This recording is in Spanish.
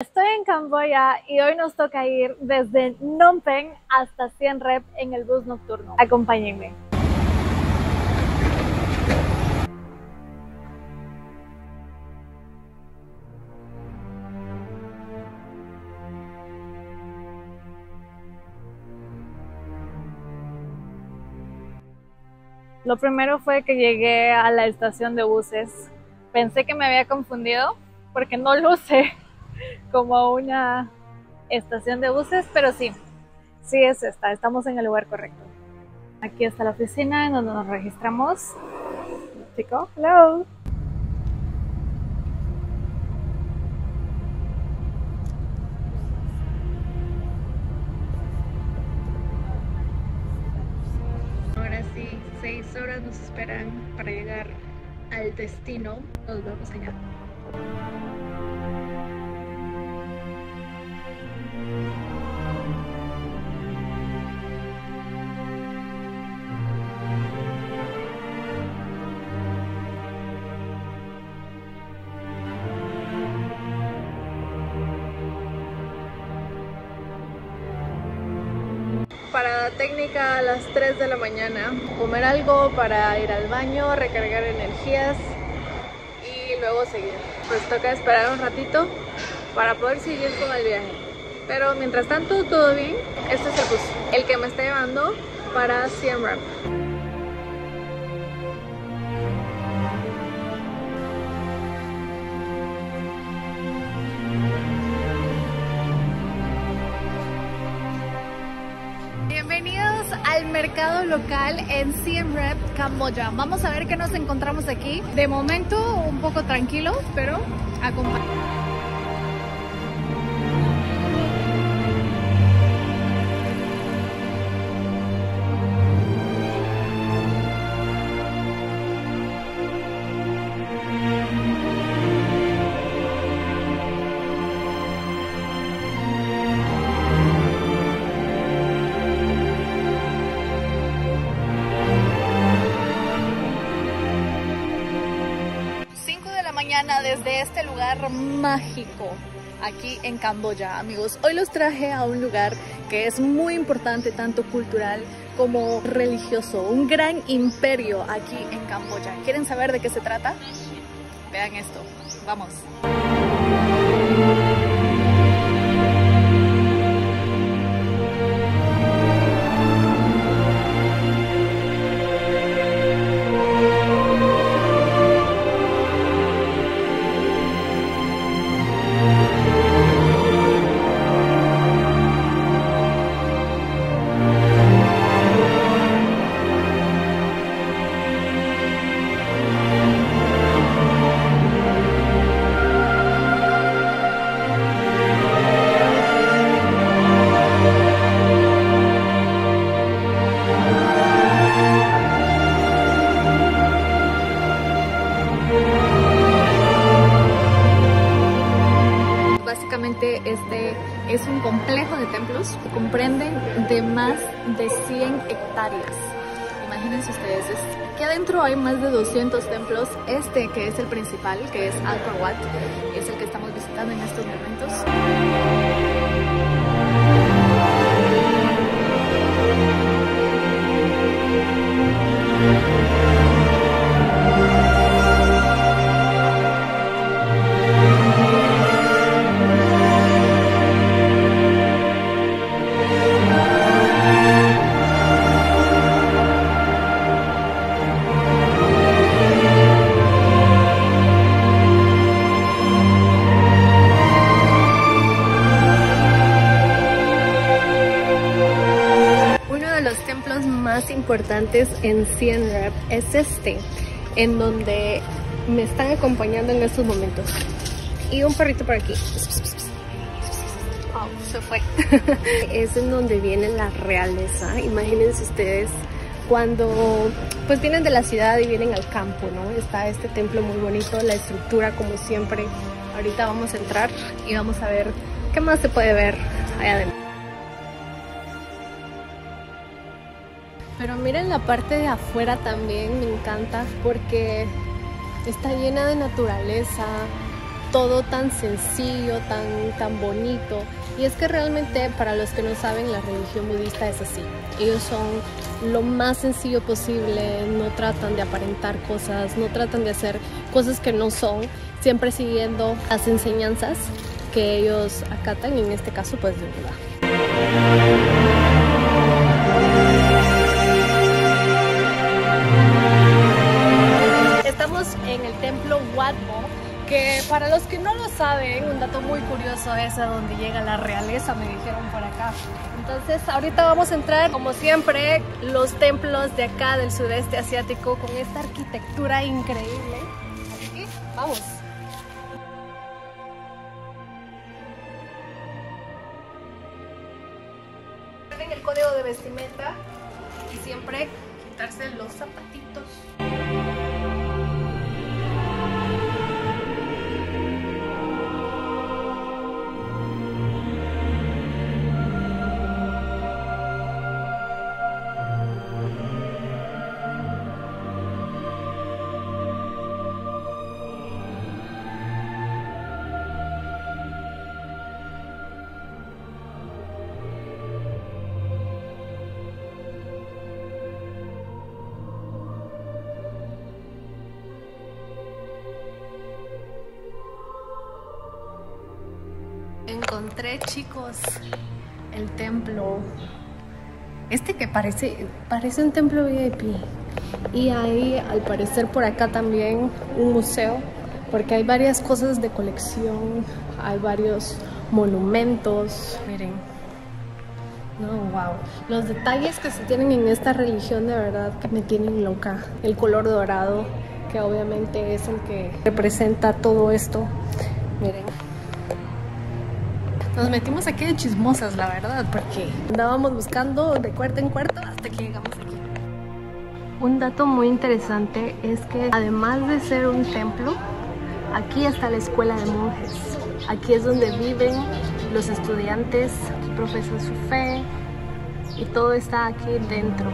Estoy en Camboya y hoy nos toca ir desde Phnom Penh hasta Siem Reap en el bus nocturno. Acompáñenme. Lo primero fue que llegué a la estación de buses. Pensé que me había confundido porque no luce como una estación de buses, pero sí, sí es esta, estamos en el lugar correcto. Aquí está la oficina en donde nos registramos. Chico, hello. Ahora sí, seis horas nos esperan para llegar al destino. Nos vemos allá. Parada técnica a las 3 de la mañana. Comer algo para ir al baño, recargar energías y luego seguir. Pues toca esperar un ratito para poder seguir con el viaje. Pero mientras tanto, todo bien. Este es el bus, el que me está llevando para Siem Reap. Mercado local en Siem Reap, Camboya. Vamos a ver qué nos encontramos aquí. De momento un poco tranquilo, pero acompañados. Desde este lugar mágico aquí en Camboya, amigos. Hoy los traje a un lugar que es muy importante, tanto cultural como religioso, un gran imperio aquí en Camboya. ¿Quieren saber de qué se trata? Vean esto, vamos. De 100 hectáreas. Imagínense ustedes, es, aquí adentro hay más de 200 templos. Este que es el principal, que es Angkor Wat, es el que estamos visitando en estos momentos. Más importantes en Siem Reap es este, en donde me están acompañando en estos momentos. Y un perrito por aquí. Oh, se fue. es en donde viene la realeza. Imagínense ustedes cuando pues vienen de la ciudad y vienen al campo, ¿no? Está este templo muy bonito, la estructura como siempre. Ahorita vamos a entrar y vamos a ver qué más se puede ver allá adentro. Pero miren la parte de afuera también, me encanta porque está llena de naturaleza, todo tan sencillo, tan, tan bonito. Y es que realmente para los que no saben, la religión budista es así. Ellos son lo más sencillo posible, no tratan de aparentar cosas, no tratan de hacer cosas que no son, siempre siguiendo las enseñanzas que ellos acatan, y en este caso pues de Buda. Que para los que no lo saben, un dato muy curioso es a donde llega la realeza, me dijeron por acá. Entonces, ahorita vamos a entrar, como siempre, los templos de acá del sudeste asiático con esta arquitectura increíble. Así vamos. Recuerden el código de vestimenta y siempre quitarse los zapatitos. Encontré, chicos, el templo. Este que parece, parece un templo VIP. Y hay, al parecer, por acá también un museo, porque hay varias cosas de colección, hay varios monumentos. Miren. No, wow. Los detalles que se tienen en esta religión de verdad que me tienen loca. El color dorado, que obviamente es el que representa todo esto. Miren. Nos metimos aquí de chismosas, la verdad, porque andábamos buscando de cuarto en cuarto hasta que llegamos aquí. Un dato muy interesante es que además de ser un templo, aquí está la escuela de monjes. Aquí es donde viven los estudiantes, profesan su fe y todo está aquí dentro.